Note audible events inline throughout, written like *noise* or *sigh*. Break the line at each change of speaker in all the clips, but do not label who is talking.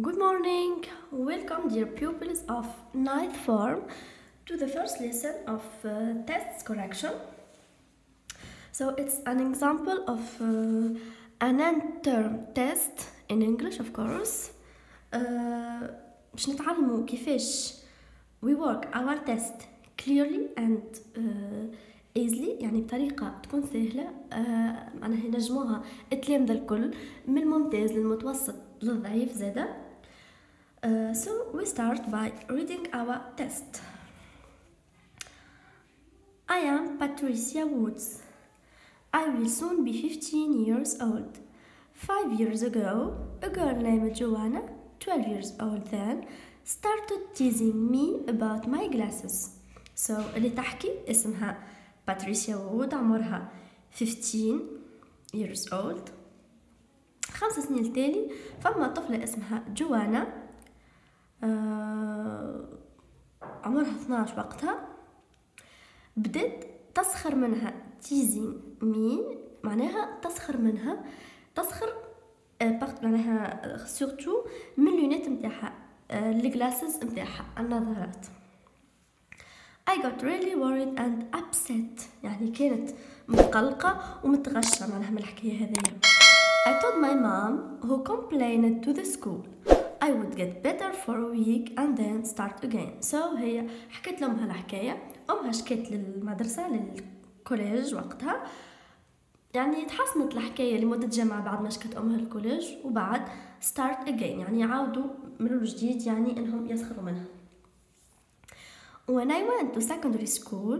Good morning. Welcome, dear pupils of ninth form, to the first lesson of uh, tests correction. So it's an example of uh, an end term test in English, of course. Uh, باش نتعلموا كيفاش we work our test clearly and uh, easily يعني بطريقة تكون سهلة uh, معناها ينجموها التلامذة الكل من الممتاز للمتوسط للضعيف زادة uh, so we start by reading our test I am Patricia Woods I will soon be 15 years old Five years ago, a girl named Joanna 12 years old then started teasing me about my glasses so اللي تحكي اسمها باتريسيا وود عمرها 15 years old خمس سنين التالي فما طفلة اسمها جوانا عمرها 12 وقتها بدت تسخر منها teasing مين معناها تسخر منها تسخر بارت معناها surtout من ال lunettes نتاعها ال glasses نتاعها النظارات. I got really worried and upset. يعني كانت متقلقة ومتغشة معناها من الحكاية هذيا I told my mom who complained to the school. It would get better for a week and then start again. So هي حكت لأمها الحكاية أمها شكت للمدرسة لل collège وقتها. يعني تحسنت الحكاية لمدة جمعة بعد ما شكت أمها ال collège وبعد start again. يعني يعاودوا من الجديد يعني إنهم يسخروا منها. When I went to secondary school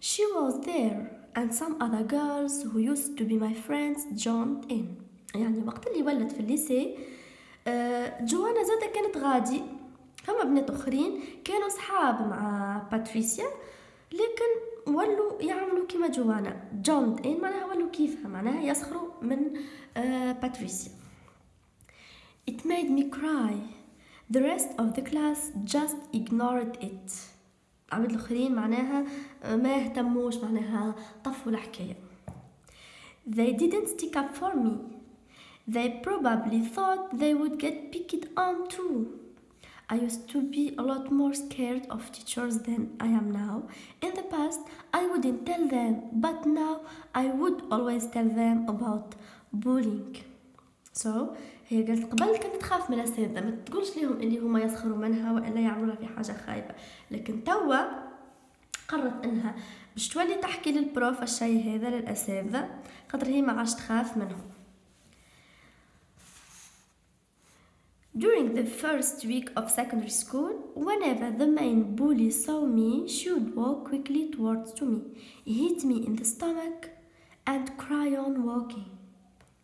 she was there and some other girls who used to be my friends joined in. يعني وقت اللي ولت في الليسي جوانا زادة كانت غادي. فما بنات أخرين كانوا صحاب مع باتريسيا لكن ولوا يعملوا كما جوانا. جوند إن معناها ولوا كيفها معناها يسخروا من باتريسيا. It made me cry. The rest of the class just ignored it. العباد الآخرين معناها ما يهتموش معناها طفوا الحكاية. They didn't stick up for me. They probably thought they would get picked on too I used to be a lot more scared of teachers than I am now. In the past, I wouldn't tell them, but now I would always tell them about bullying. So هي قالت قبل كانت تخاف من الأساتذة ما تقولش لهم اللي هما يسخروا منها وإلا يعملوا في حاجة خايبة لكن توا قررت إنها باش تولي تحكي للبروف الشيء هذا للأساتذة خاطر هي ما عادش تخاف منهم During the first week of secondary school, whenever the main bully saw me, she would walk quickly towards to me, hit me in the stomach, and carry on walking.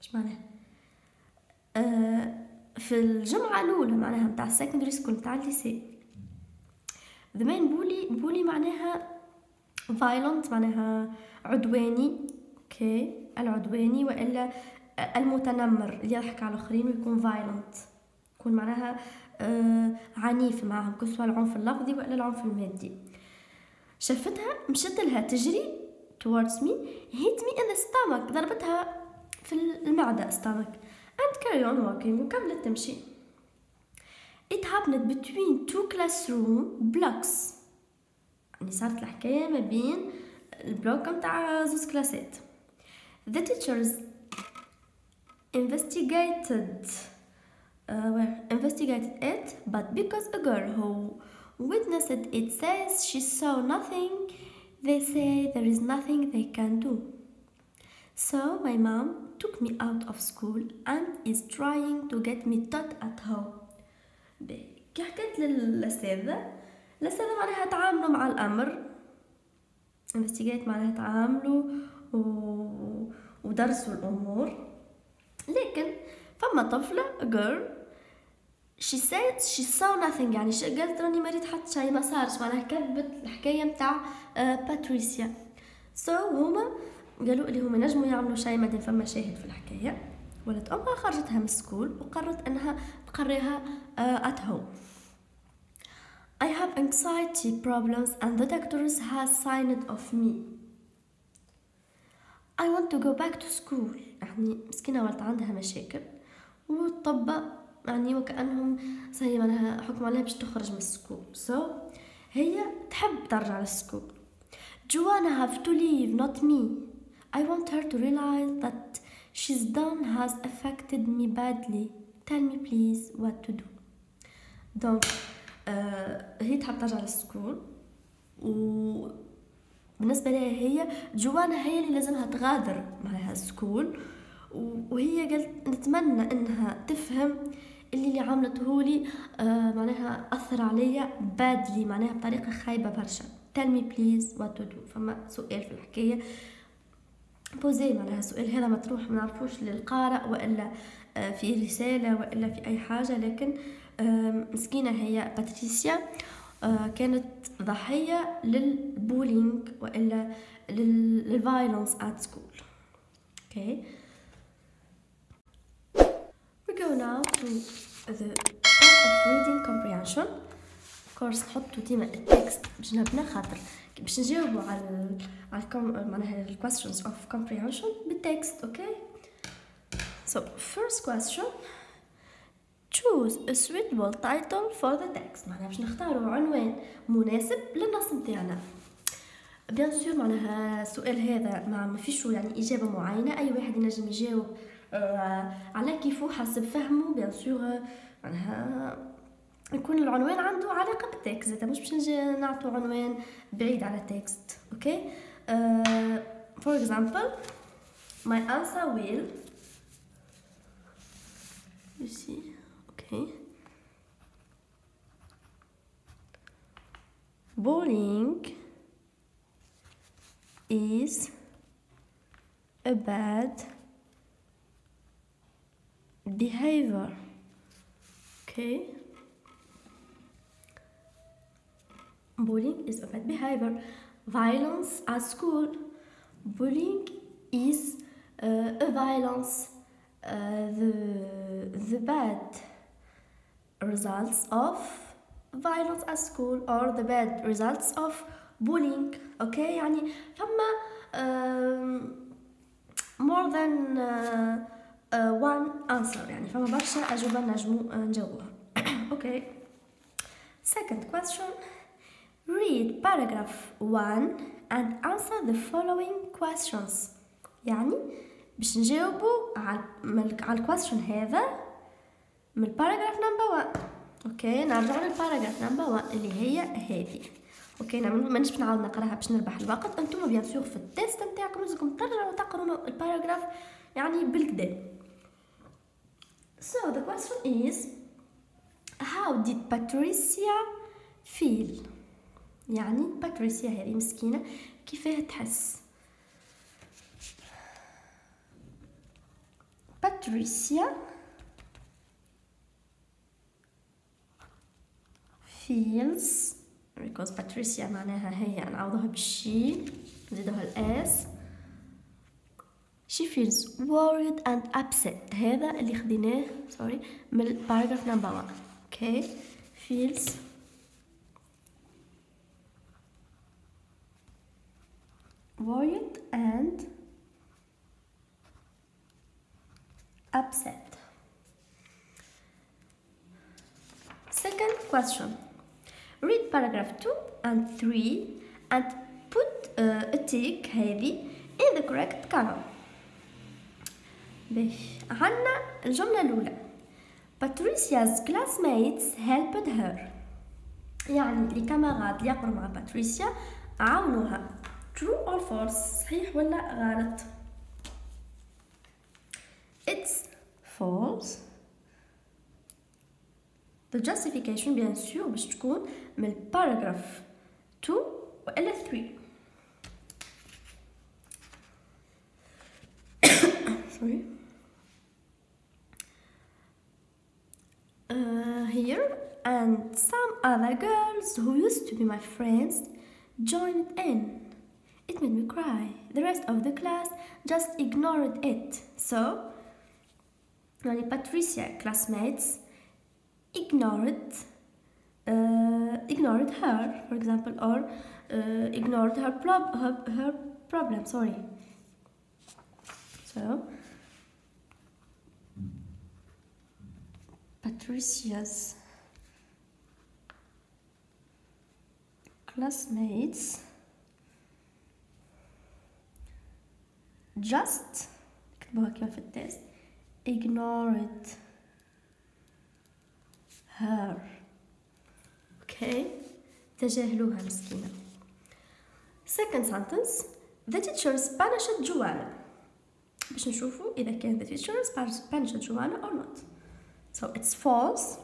إيش معناها؟ آه في الجمعة الأولى معناها متاع secondary school متاع ال lycée the main bully bully معناها violent معناها عدواني okay العدواني والا المتنمر اللي يضحك على الاخرين ويكون violent يكون معناها آه عنيف معهم que ce soit العنف اللفظي ولا العنف المادي. شافتها؟ مشت لها تجري towards me hit me in the stomach ضربتها في المعدة stomach and carry on walking وكملت تمشي. It happened between two classroom blocks. يعني صارت الحكاية ما بين البلوك متاع زوز كلاسات. The teachers investigated uh, were investigated it, but because a girl who witnessed it says she saw nothing, they say there is nothing they can do. So my mom took me out of school and is trying to get me taught at home. كي حكيت للأستاذة الأستاذة معناها تعاملوا مع الأمر investigate معناها تعاملوا و... ودرسوا الأمور لكن فما طفلة girl she said she saw nothing. يعني قالت راني ما ريت حتى شيء ما صارش. معناها كذبت الحكاية متاع باتريسيا so so, هما قالوا اللي هما نجموا يعملوا شيء مادام فما شاهد في الحكاية. ولات أمها خرجتها من ال school وقررت إنها تقريها at home. I have anxiety problems and the doctors has signed off me. I want to go back to school. يعني مسكينة ولات عندها مشاكل. والطب يعني وكأنهم صحيح معناها حكم عليها باش تخرج من ال school so so, هي تحب ترجع لل school Joanna have to leave not me. I want her to realize what she's done has affected me badly. Tell me please what to do. donc آه هي تحب ترجع لل school و بالنسبة لها هي جوانا هي اللي لازمها تغادر معها ال school وهي قالت نتمنى إنها تفهم اللي اللي عملته لي آه معناها أثر عليا badly معناها بطريقة خايبة برشا. Tell me please what to do. فما سؤال في الحكاية. posé معناها السؤال هذا مطروح ما نعرفوش للقارئ وإلا آه في رسالة وإلا في أي حاجة. لكن آه مسكينة هي باتريسيا آه كانت ضحية لل bullying وإلا لل violence at school okay. Go now to the part of reading comprehension. Of course نحطو ديما ال text بجنبنا خاطر باش نجاوبو على على معناها ال questions of comprehension بال text okay so first question. Choose a suitable title for the text. معناها باش نختاروا عنوان مناسب للنص نتاعنا bien sûr معناها السؤال هذا ما فيش يعني إجابة معينة. أي واحد ينجم يجاوب على كيفو حسب فهمه bien sûr معناها يكون العنوان عنده علاقه بال text زاد مش باش نجي نعطو عنوان بعيد على ال text okay فور اكزامبل my answer will you see okay bullying is a bad behavior okay bullying is a bad behavior violence at school bullying is uh, a violence uh, the the bad results of violence at school or the bad results of bullying okay يعني فما uh, more than uh, uh, one answer يعني فما برشا أجوبة نجمو نجاوبوها. *coughs* okay second question. Read paragraph 1 and answer the following questions. يعني باش نجاوبو على على ال question هذا من ال paragraph number 1 okay نرجع لل paragraph number 1 اللي هي هذه. okay نعمل مانيش باش نعاود نقراها باش نربح الوقت. أنتم bien sûr في ال test نتاعكم لازمكم ترجعوا تقروا ال paragraph يعني بالكدا. So the question is how did Patricia feel? يعني باتريسيا هذه مسكينة كيفاه تحس؟ باتريسيا feels because باتريسيا معناها هي نعوضوها بالشي نزيدوها الاس she feels worried and upset هذا اللي خديناه سوري من paragraph number 1 okay feels worried and upset second question read paragraph 2 and 3 and put uh, a tick هذه in the correct column باش عنا الجملة الأولى. باتريسيا's classmates helped her. يعني اللي كامارات اللي يقروا مع باتريسيا عاونوها. True or false صحيح ولا غلط؟ It's false. The justification بيان سور باش تكون من paragraph 2 وإلا 3 *coughs* sorry. Uh, here and some other girls who used to be my friends joined in. It made me cry. The rest of the class just ignored it. So, my Patricia classmates ignored uh, ignored her, for example, or uh, ignored her, prob her, her problem. Sorry. So, Patricia's classmates just كتبوها كيف في التست ignored her okay تجاهلوها مسكينة second sentence the teachers punished Joanna باش نشوفوا إذا كان the teachers punished Joanna or not So it's false.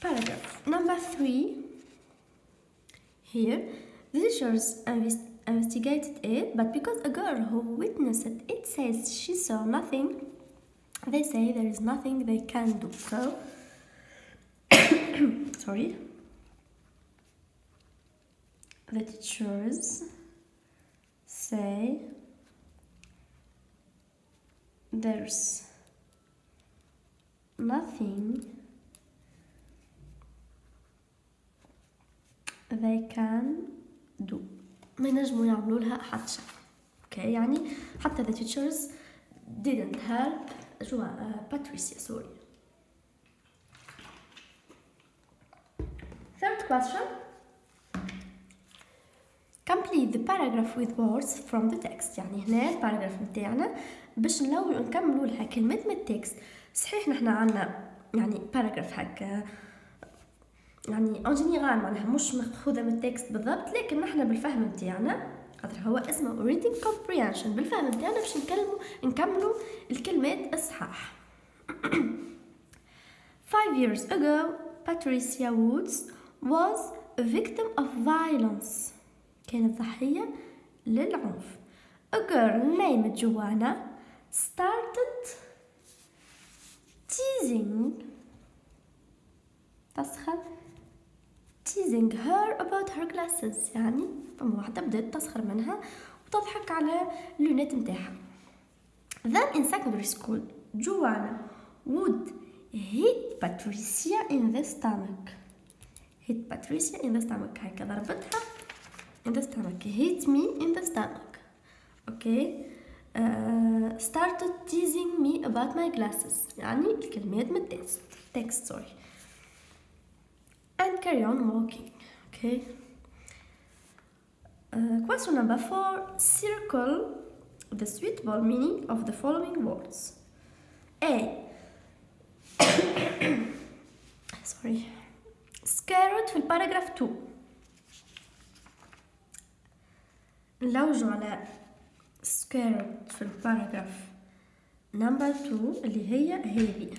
Paragraph number three. Here the teachers invest investigated it but because a girl who witnessed it says she saw nothing. They say there is nothing they can do. So *coughs* sorry. The teachers say there's nothing they can do ما ينجموا يعملوا لها حتى شيء اوكي يعني حتى the teachers didn't help جو باتريسيا سوري third question complete the paragraph with words from the text يعني هنا الباراجراف نتاعنا باش نلو نكملوا لها كلمات من ال text صحيح نحنا عندنا يعني paragraph هكا يعني en général معناها مش مأخوذة من ال text بالضبط لكن نحنا بالفهم نتاعنا خاطر هو اسمه reading comprehension بالفهم نتاعنا باش نكلموا نكملوا الكلمات الصحاح *coughs* Five years ago, Patricia Woods was a victim of violence. كانت ضحية للعنف. A girl named Joanna started teasing تسخر teasing her about her glasses يعني فما واحدة بدأت تسخر منها وتضحك على اللونات نتاعها then in secondary school Joanna would hit Patricia in the stomach hit Patricia in the stomach هكا ضربتها in the stomach hit me in the stomach okay uh, started teasing me about my glasses يعني الكلمات من التكست text sorry and carry on walking okay uh, question number four circle the suitable meaning of the following words a *coughs* sorry scared في الباراجراف 2 نلوجوا على scared في الباراجراف number 2 اللي هي هذه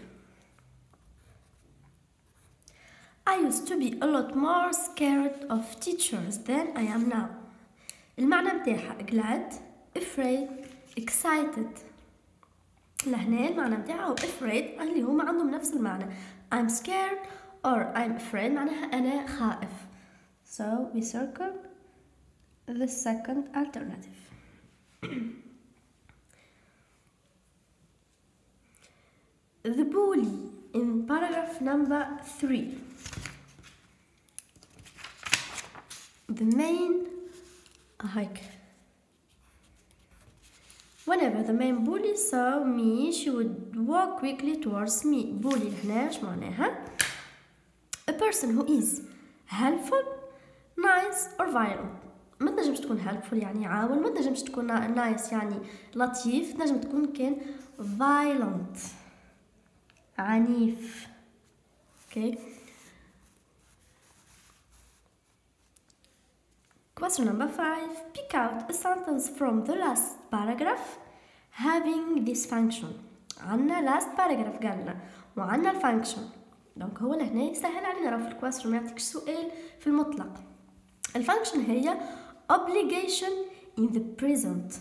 I used to be a lot more scared of teachers than I am now. المعنى متاعها glad, afraid, excited. لهنا المعنى متاعها afraid اللي هما عندهم نفس المعنى. I'm scared or I'm afraid معناها أنا خائف. So we circle the second alternative. *clears throat* the bully in paragraph number 3 the main هيك whenever the main bully saw me she would walk quickly towards me bully هنا ايش معناها a person who is helpful nice or violent ما تنجمش تكون helpful يعني عاون. ما تنجمش تكون nice يعني لطيف. تنجم تكون كان violent عنيف. Okay. Question number five. Pick out a sentence from the last paragraph having this function. عنا last paragraph قالنا وعنا ال function donc هو لهنا يسهل علينا راه في ال question ما يعطيكش سؤال في المطلق. ال function هي obligation in the present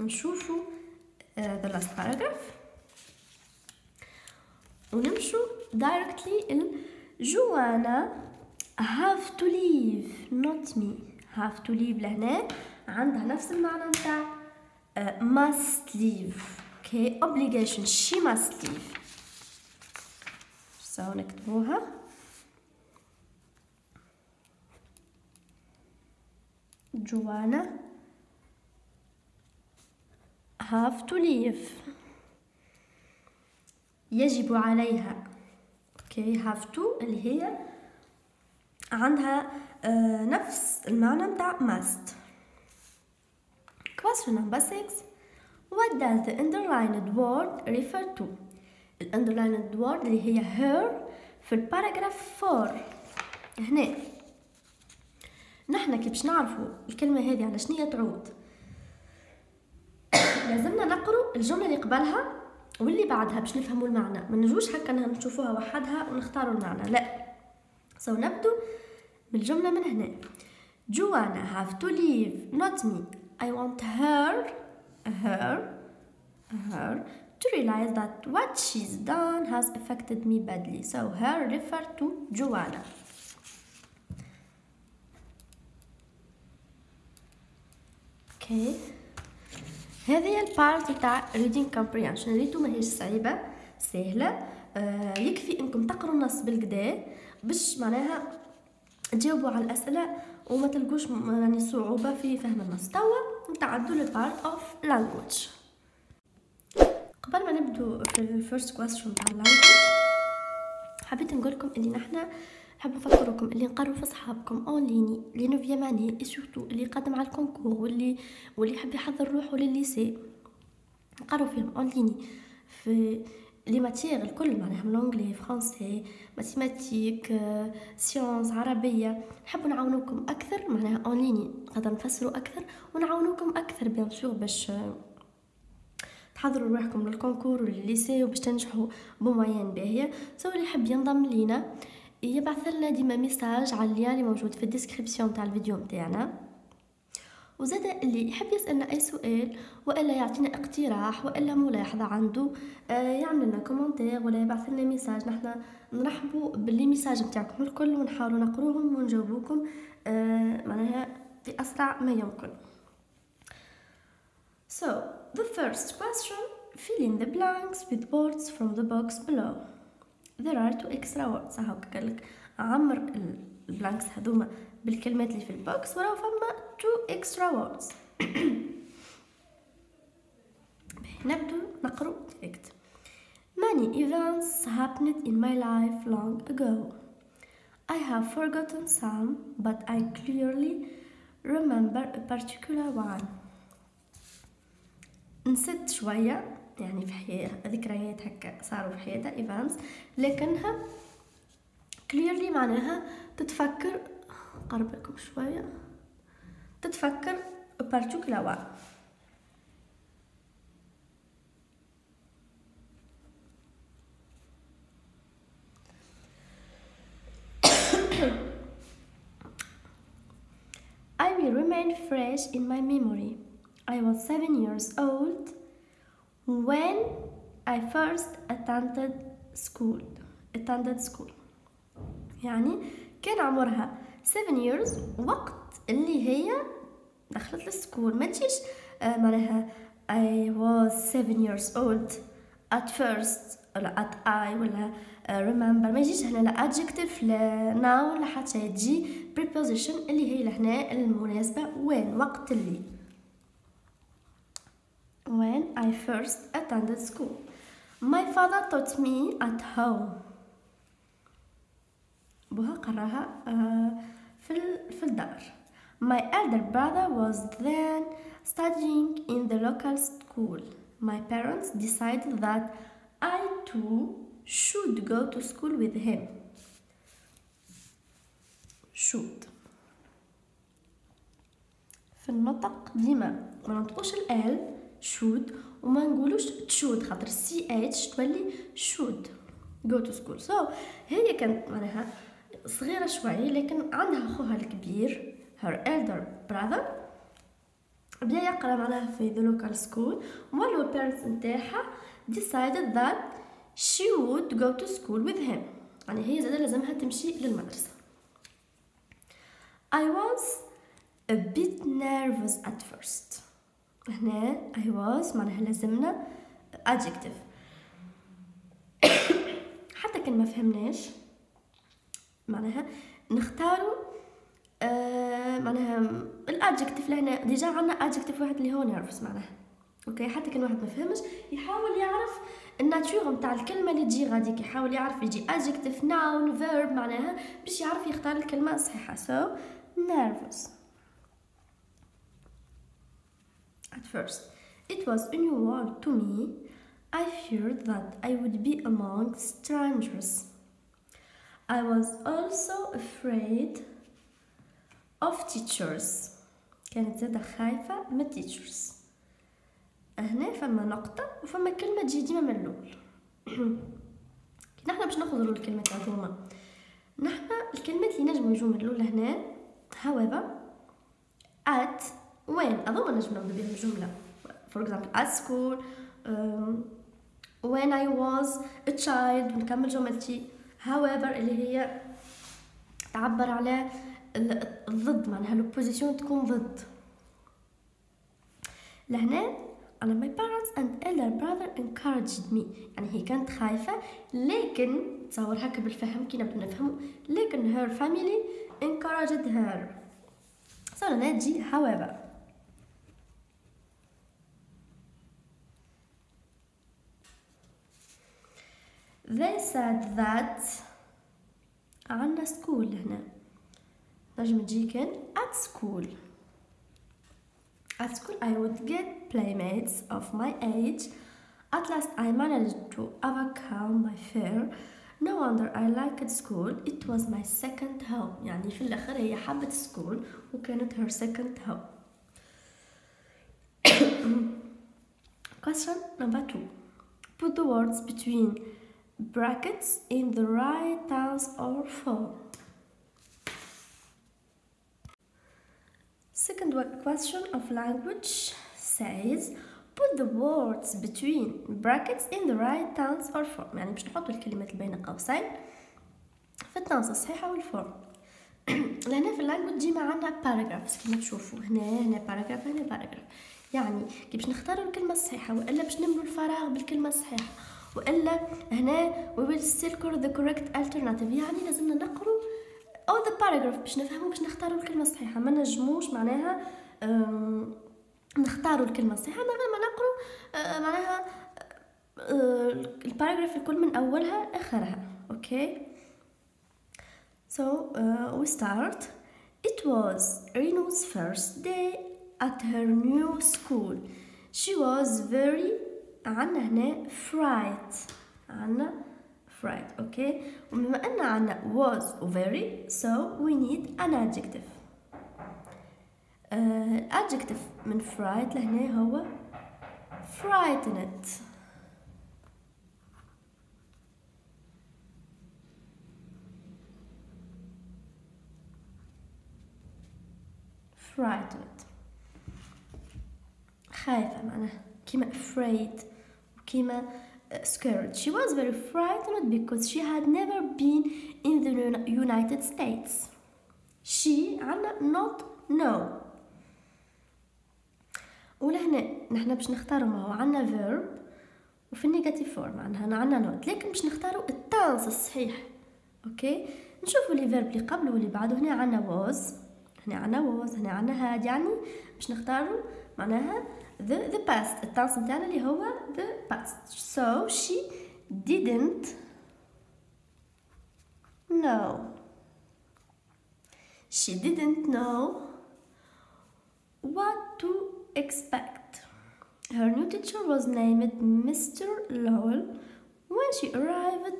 نشوفوا uh, the last paragraph ونمشوا directly جوانا have to leave not me have to leave لهنا عندها نفس المعنى نتاع uh, must leave okay obligation she must leave so نكتبوها جوانا have to leave يجب عليها okay have to اللي هي عندها آه، نفس المعنى نتاع must question number 6 what does the underlined word refer to? the underlined word اللي هي her في ال paragraph 4 هنا. نحنا كي باش نعرفوا الكلمة هذه على شنو تعود. *coughs* لازمنا نقروا الجملة اللي قبلها واللي بعدها باش نفهموا المعنى. ما نجوش هكا نشوفوها وحدها ونختاروا المعنى. لا. سو نبدو بالجملة من هنا. جوانا have to leave. Not me. I want her her her to realize that what she's done has affected me badly. So her refer to Joanna. okay هذه هي ال part تاع reading comprehension. ريتو ماهيش صعيبة سهلة. آه يكفي إنكم تقروا النص بالقدا باش معناها تجاوبوا على الأسئلة وما تلقوش يعني صعوبة في فهم النص. توا نتعدوا لل part of language قبل ما نبدو في ال first question تاع ال language حبيت نقول لكم نحنا حاب نفكركم اللي نقروا في صحابكم en ligne les neuvième année et surtout اللي قادم على ال concours واللي واللي يحب يحضر روحه للل lycée نقروا فيهم en ligne في les matières الكل معناها من l'anglais français mathématiques sciences عربية. نحب نعاونوكم أكثر معناها en ligne نقدر نفسروا أكثر ونعاونوكم أكثر bien sûr باش تحضروا روحكم لل concours ولل lycée وباش تنجحوا ب moyenne باهية. so اللي يحب ينضم لينا. يبعث لنا ديما message على ال lien اللي موجود في ال description تاع الفيديو نتاعنا وزاد اللي يحب يسألنا أي سؤال وإلا يعطينا اقتراح وإلا ملاحظة عنده آه يعمل لنا commentaire ولا يبعث لنا message. نحنا نرحبوا ب les messages نتاعكم الكل ونحاولوا نقروهم ونجاوبوكم آه معناها في أسرع ما يمكن. So, the first question, fill in the blanks with words from the box below. There are two extra words هاو قالك عمر البلانكس هذوما بالكلمات اللي في البوكس وراه فما two extra words نبدو نقرو direct Many events happened in my life long ago. I have forgotten some, but I clearly remember a particular one. نسيت شوية يعني في حياة ذكريات هكا صاروا في حياتها events لكنها clearly معناها تتفكر قرب لكم شوية تتفكر particular *coughs* I will remain fresh in my memory. I was seven years old when I first attended school attended school. يعني كان عمرها 7 years وقت اللي هي دخلت للسكول ما تجيش آه معناها I was 7 years old at first ولا at I ولا uh, remember. ما يجيش هنا لا adjective لا noun لا حتى تجي preposition اللي هي لهنا المناسبة. وين وقت اللي. when I first attended school. My father taught me at home. بوها قراها في في الدار. My elder brother was then studying in the local school. My parents decided that I too should go to school with him. Should. في النطق ديما ما نطقوش ال should وما نقولوش تشود خاطر CH تولي should go to school so هي كانت معناها صغيرة شوي لكن عندها أخوها الكبير her elder brother بدا يقرا معناها في the local school والو parents نتاعها decided that she would go to school with him يعني هي زاد لازمها تمشي للمدرسة I was a bit nervous at first هنا I was معناها لازمنا adjective. *coughs* حتى كان ما فهمناش معناها نختاروا آه معناها ال adjective لهنا. déjà عندنا adjective واحد اللي هو nervous معناها. okay؟ حتى كان واحد ما فهمش يحاول يعرف ال nature نتاع الكلمة اللي تجي غاديك. يحاول يعرف يجي adjective noun verb معناها باش يعرف يختار الكلمة الصحيحة. So nervous at first. It was a new world to me. I feared that I would be among strangers. I was also afraid of teachers. كانت زادة خايفة من teachers. هنا فما نقطة وفما كلمة تجي ديما من الأول. *clears throat* نحنا باش نخزروا الكلمات هذوما نحنا الكلمات اللي نجمو يجوا من الأول هنا however at when? هذوما نجم بهم الجملة for example at school um, when I was a child نكمل جملتي however اللي هي تعبر على الضد معناها البوزيشن تكون ضد. لهنا أنا my parents and elder brother encouraged me. يعني هي كانت خايفة لكن تصور هكا بالفهم كي نبدو نفهمو لكن her family encouraged so لهنا تجي however. they said that عندنا school هنا نجم تجي كان at school at school I would get playmates of my age at last I managed to overcome my fear no wonder I liked school it was my second home يعني في الآخر هي حبت school وكانت her second home *coughs* question number two put the words between brackets in the right tense or form Second question of language says put the words between brackets in the right tense or form يعني باش نحطوا الكلمات بين قوسين في ال tense الصحيحة وال form *clears throat* لهنا في ال language ديما عندنا paragraphs كيما تشوفوا هنا هنا paragraph هنا paragraph يعني كي باش نختاروا الكلمة الصحيحة وإلا باش نملوا الفراغ بالكلمة الصحيحة. وإلا هنا we will circle the correct alternative. يعني لازمنا نقروا أو the paragraph باش نفهمو باش نختاروا الكلمة الصحيحة. ما نجموش معناها نختاروا الكلمة الصحيحة غير ما نقروا أه، معناها أه، ال paragraph الكل من أولها اخرها okay؟ So uh, we start. It was Reno's first day at her new school. She was very عنا هنا fright عنا fright okay وبما أن عنا was و very so we need an adjective uh, adjective من fright لهنا هو frightened frightened خايفة معناها كيما afraid وكيما scared. She was very frightened because she had never been in the United States. She عنا not know ولهنا نحنا باش نختاروا ما هو عنا verb وفي ال negative form معناها عنا not لكن باش نختاروا ال tense الصحيح. okay نشوفوا les verbes اللي قبل واللي بعده. هنا عنا was هنا عنا was هنا عنا had. يعني باش نختاروا معناها the the past التنس نتاعنا اللي هو the past so she didn't know she didn't know what to expect her new teacher was named Mr. Lowell when she arrived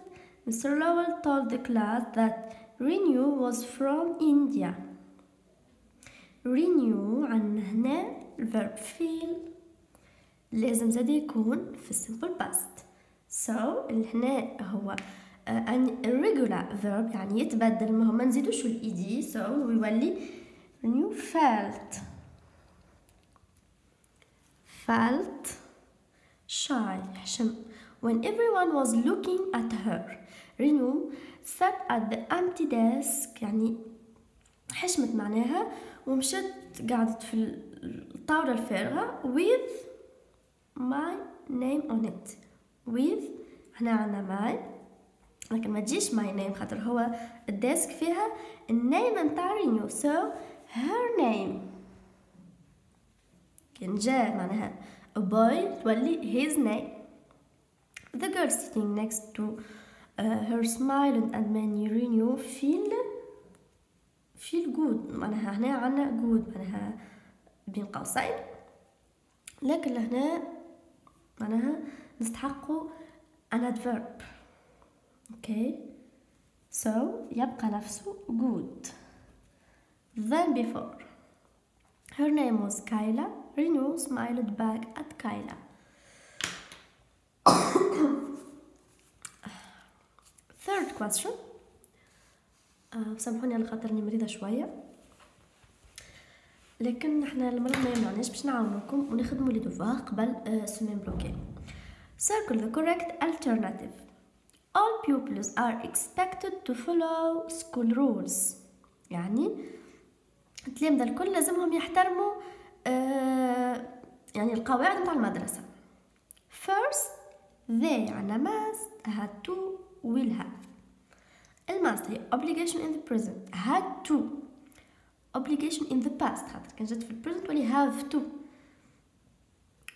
Mr. Lowell told the class that Renew was from India renew عن هنا الفيرب feel لازم زاد يكون في السمبل باست so هنا هو ان irregular verb يعني يتبدل. ما هو ما نزيدوش الايدي so ويولي new felt. Felt shy حشم when everyone was looking at her. Renew sat at the empty desk يعني حشمت معناها ومشت قعدت في الطاولة الفارغة with my name on it with هنا عنا my لكن ما تجيش my name خاطر هو ال desk فيها ال name نتاع رينيو so her name كان جاء معناها a boy تولي his name the girl sitting next to uh, her smiled and many renew feel feel good معناها هنا عنا good معناها بين قوسين لكن لهنا معناها نستحقوا an adverb okay so يبقى نفسه good than before her name was Kyla Renu smiled back at Kyla third question uh, سامحوني على خاطر اني مريضه شوية لكن إحنا المرض ما يمنعناش باش نعاونوكم ونخدموا les devoirs قبل semaine bloquée. Circle the correct alternative. All pupils are expected to follow school rules. يعني التلامذة الكل لازمهم يحترموا آه يعني القواعد متاع المدرسة. First they يعني must had to will have. الماست هي obligation in the present had to obligation in the past خاطر كان جات في البريزنت ولي have to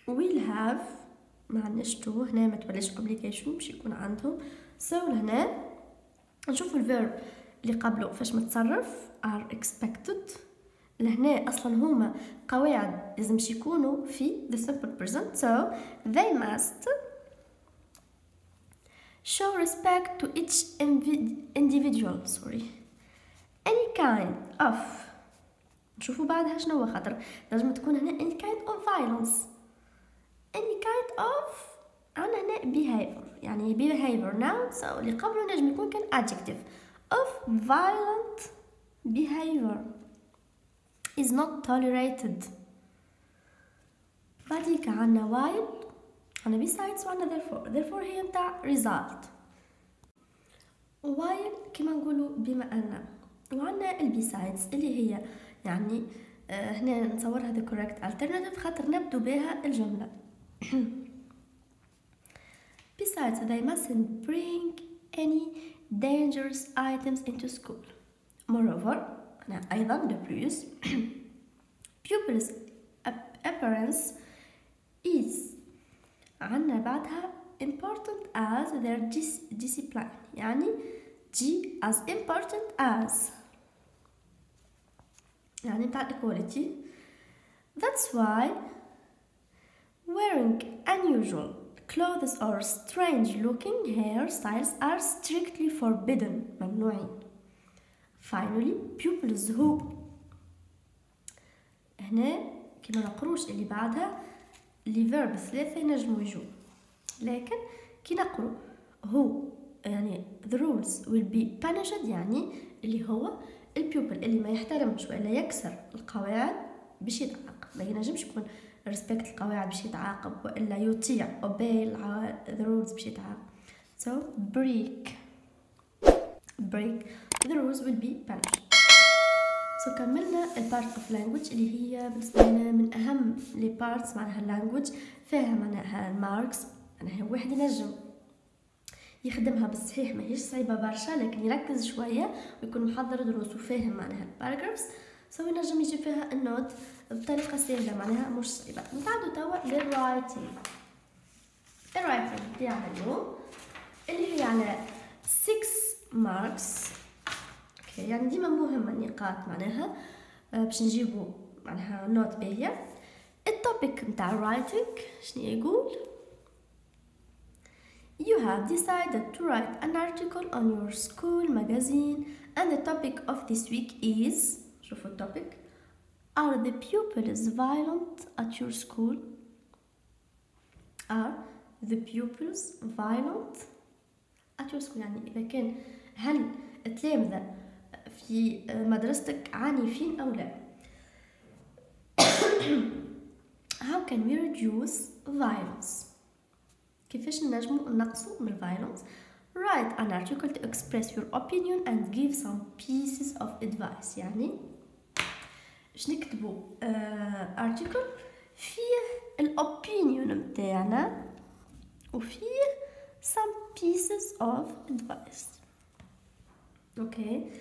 will have ما عندناش تو هنا ما توليش obligation باش يكون عندهم so هنا نشوفوا ال verb اللي قبله فاش متصرف are expected لهنا أصلا هما قواعد لازم يكونوا في the simple present so they must show respect to each individual sorry any kind of نشوفوا بعدها شنو هو خاطر لازم تكون هنا any kind of violence any kind of عندنا هنا behavior يعني behavior noun so اللي قبله نجم يكون كان adjective of violent behavior is not tolerated بعديك عنا while عنا besides وعنا therefore therefore هي متاع result while كما نقولوا بما أن وعنا البيسايدز اللي هي يعني آه هنا نصورها the correct alternative خاطر نبدو بها الجملة besides they mustn't bring any dangerous items into school moreover أيضا de plus pupils appearance is عنا بعدها important as their discipline يعني G as important as يعني بتاع equality that's why wearing unusual clothes or strange looking hairstyles are strictly forbidden ممنوعين finally pupils who هنا كما نقروش اللي بعدها ال les verbes ثلاثة ينجموا يجوا لكن كي نقرو هو يعني the rules will be punished يعني اللي هو ال pupil اللي ما يحترمش ولا يكسر القواعد باش يتعاقب. ما ينجمش يكون respect القواعد باش يتعاقب وإلا يطيع obey the rules باش يتعاقب. So break. Break. The rules will be punished. So, كملنا ال part of language اللي هي بالنسبة لنا من أهم les parts معناها ال language فيها معناها ال marks معناها واحد ينجم يخدمها بالصحيح ماهيش صعيبة برشا لكن يركز شوية ويكون محضر دروس وفاهم معناها ال paragraphs so ينجم يجي فيها ال note بطريقة سهلة معناها مش صعيبة. نتعدو توا لل writing ال writing تاعنا اليوم اللي هي على 6 marks okay يعني ديما مهمه النقاط معناها باش نجيبو معناها note باهية. ال topic نتاع ال writing شنو يقول؟ You have decided to write an article on your school magazine and the topic of this week is شوفوا التوبيك Are the pupils violent at your school? Are the pupils violent at your school يعني إذا كان هل التلامذة في مدرستك عنيفين أو لا *coughs* How can we reduce violence كيفاش نجمو نقصو من violence Write an article to express your opinion and give some pieces of advice يعني باش نكتبو uh, article فيه الopinion متاعنا وفيه some pieces of advice okay.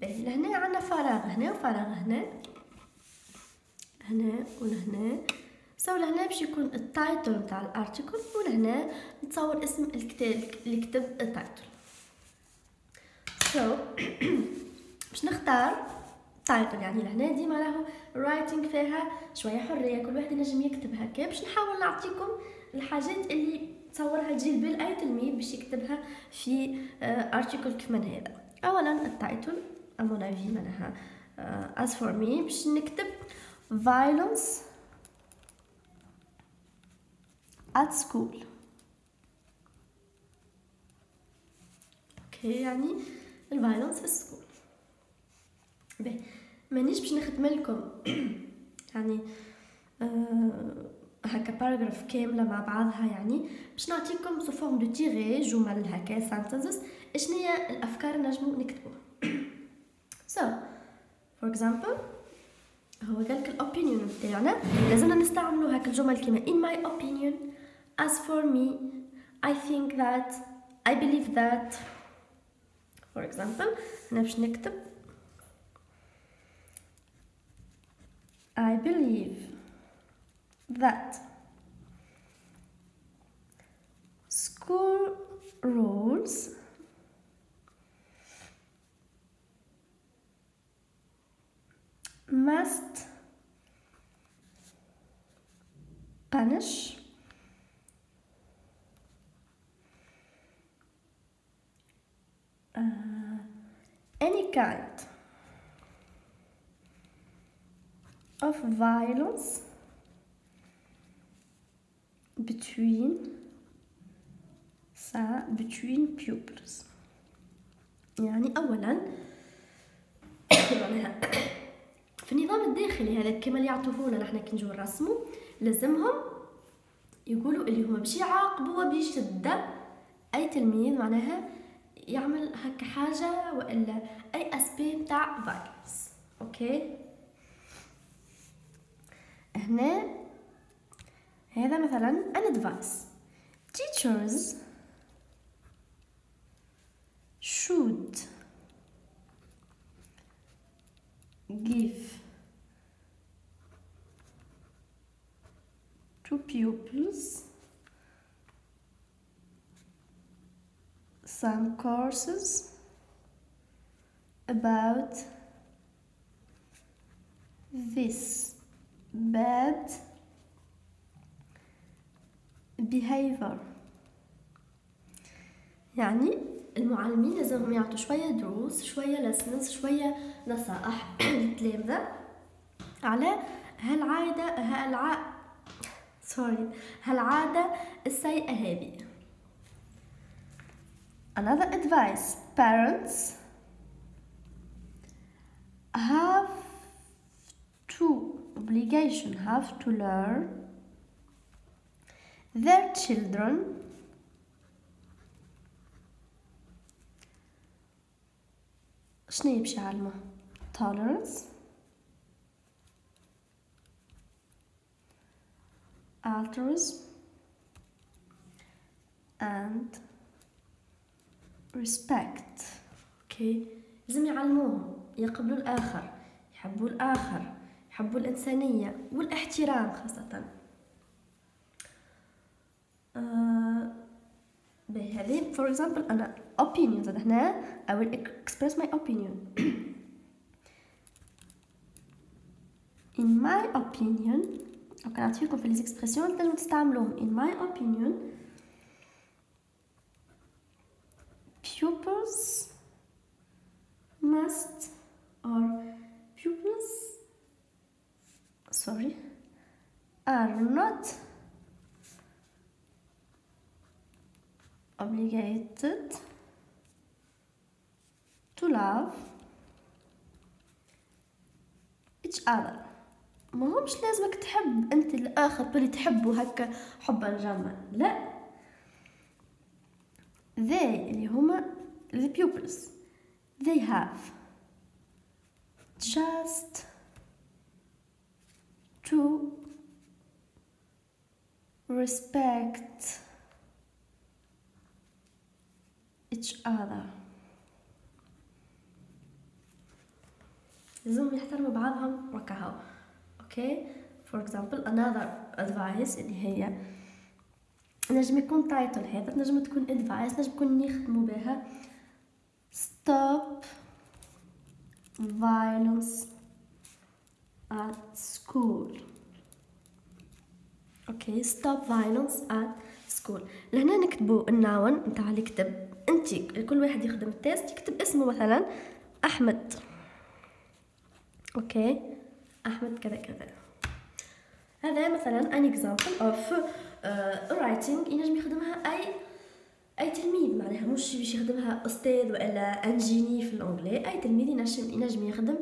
باهي لهنا عندنا فراغ هنا وفراغ هنا هنا ولهنا so لهنا باش يكون ال title نتاع ال article ولهنا نتصور اسم الكتاب اللي كتب ال title. so *clears throat* باش نختار title يعني لهنا ديما راهو writing فيها شوية حرية كل واحد ينجم يكتب هكا. باش نحاول نعطيكم الحاجات اللي تصورها تجي لبال أي تلميذ باش يكتبها في article كيف من هذا. اولا ال title à mon avis معناها as for me باش نكتب violence at school. Okay يعني ال violence في ال school باهي مانيش باش نخدم لكم يعني آه هكا paragraph كامله مع بعضها يعني باش نعطيكم sous forme de tirets جمل هكا sentences اشنيا الافكار نجمو نكتبوها so for example هو قالك ال opinion بتاعنا لازمنا نستعملوا هاك الجمل كيما in my opinion. as for me I think that I believe that for example هنا باش نكتب I believe that school rules must punish uh, any kind of violence between سا between pupils. يعني أولا *coughs* في النظام الداخلي هذا كما اللي يعطوهونا نحن كي نجو نرسمو لازمهم يقولوا اللي هما باش يعاقبوا وبشدة أي تلميذ معناها يعمل هكا حاجة وإلا أي أسبي متاع فايروس أوكي؟ هنا هذا مثلا an advice. Teachers should give to pupils some courses about this bad behavior. يعني المعلمين لازمهم يعطوا شوية دروس شوية lessons شوية نصائح. *clears throat* للتلامذة على هالعادة هالع سوري هالعادة السيئة هذه. another advice parents have to obligation have to learn their children شنو باش يعلمه tolerance altruism and respect. أوكي لازم يعلموهم يقبلوا الآخر. يحبوا الآخر. يحبوا الإنسانية والاحترام خاصة. آه هذه for example أنا opinion زاد هنا. I will express my opinion. *coughs* In my opinion أو كنعطيكم في expressions تنجمو تستعملوهم in my opinion pupils must or pupils sorry are not obligated to love each other ما همش لازمك تحب انت الآخر بلي تحبه هكا حبا جما لا they اللي هما the pupils they have just to respect each other لازم يحترموا بعضهم وكهو أوكي for example another advice اللي هي نجم يكون title هذا نجم تكون advice نجم يكون نخدمو بها. Stop violence at school. Okay stop violence at school. لهنا نكتبو ال noun نتاع اللي كتب أنت كل واحد يخدم ال test يكتب اسمه مثلا أحمد. Okay أحمد كذا كذا. هذا مثلا an example of uh, writing ينجم يخدمها أي أي تلميذ. معناها مش باش يخدمها أستاذ ولا un génie في ال anglais أي تلميذ ينجم ينجم يخدم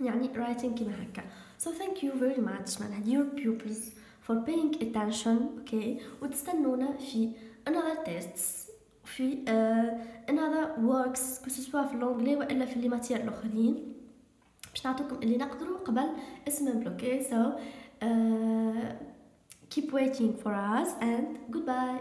يعني writing كيما هكا. So thank you very much. معناها dear pupils for paying attention okay وتستنونا في another tests في uh, another works que ce soit في ال anglais وإلا في les matières الأخرين. باش نعطيكم اللي نقدروا قبل اسم بلوكي so uh, keep waiting for us and goodbye